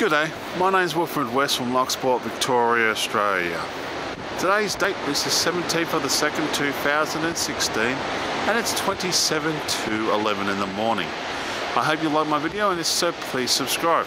Good day, my name is Wilfred West from Loch Sport, Victoria, Australia. Today's date is the 17th of the 2nd, 2016, and it's 27 to 11 in the morning. I hope you like my video, and if so, please subscribe.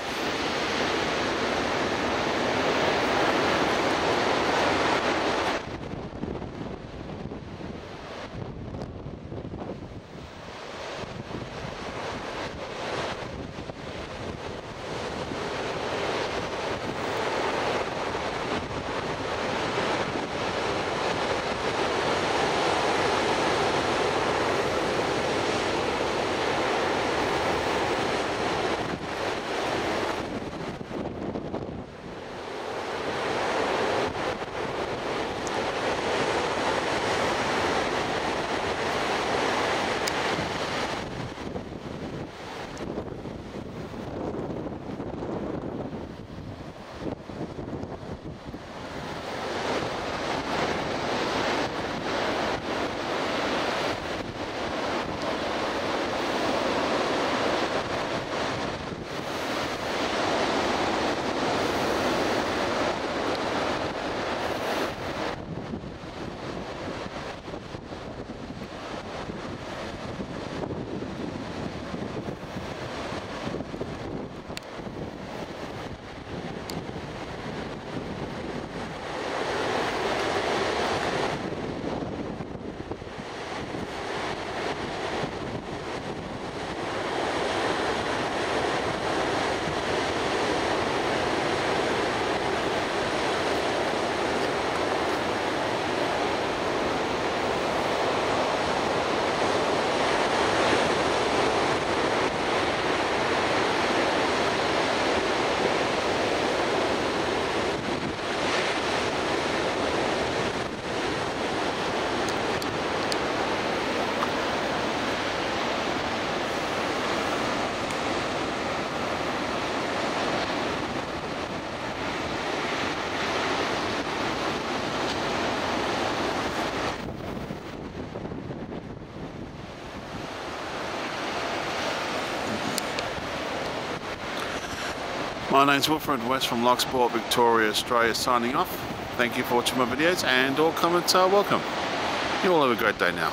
My name's Wilfred West from Loch Sport, Victoria, Australia, signing off. Thank you for watching my videos and all comments are welcome. You all have a great day now.